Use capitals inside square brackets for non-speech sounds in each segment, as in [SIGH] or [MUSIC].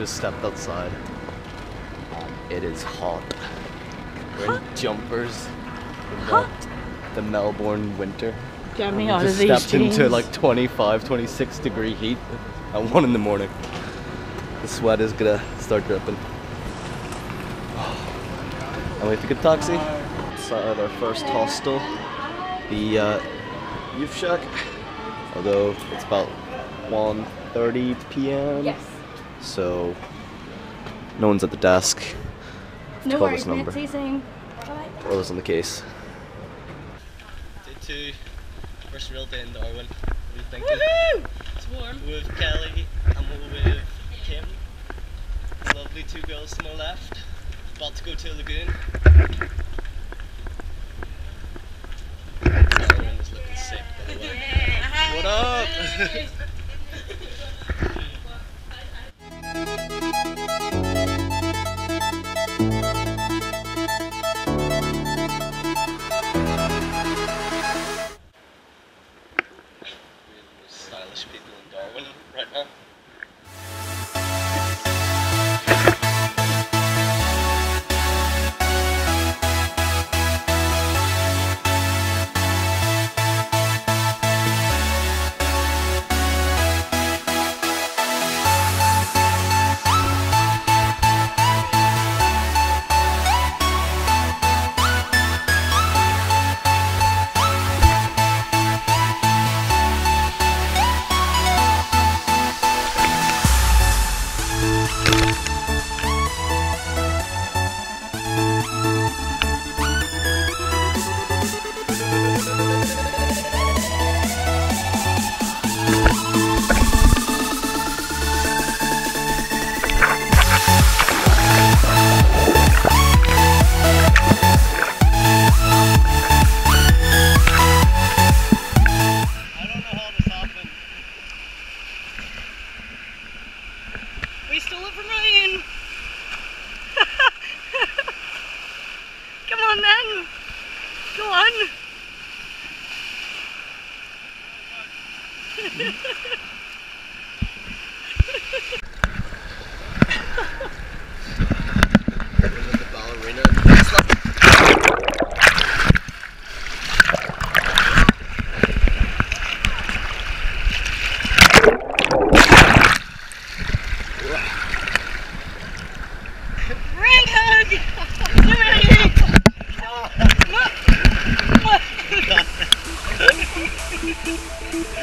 just stepped outside. It is hot. We're jumpers. in the- The Melbourne winter. Get me out just of these stepped into like 25, 26 degree heat at 1 in the morning. The sweat is gonna start dripping. [SIGHS] And we have to get a taxi. Outside our first hostel, the uh, Youth Shack. Although it's about 1.30 p.m. Yes. So no one's at the desk. No call worries, this number. Nancy. Same. Or was on the case. Day two, first real day in Darwin. What are you thinking? Woohoo! It's warm. With Kelly and we're with Kim. Lovely two girls to my left. About to go to a lagoon. Darwin is looking sick by the way. [LAUGHS] What up? Thank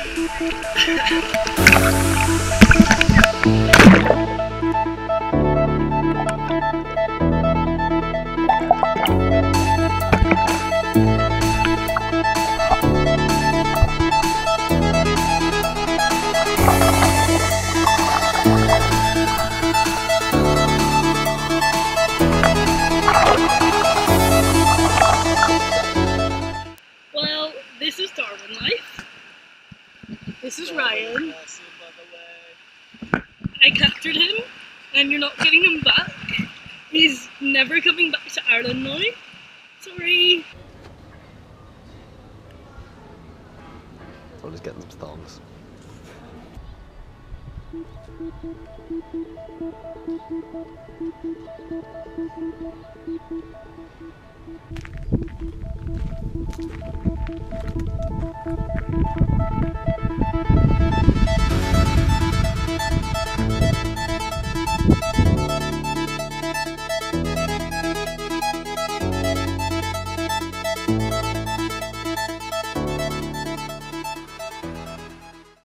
you. I captured him, and you're not getting him back. He's never coming back to Ireland now. Sorry. I'm just getting some stongs. [LAUGHS]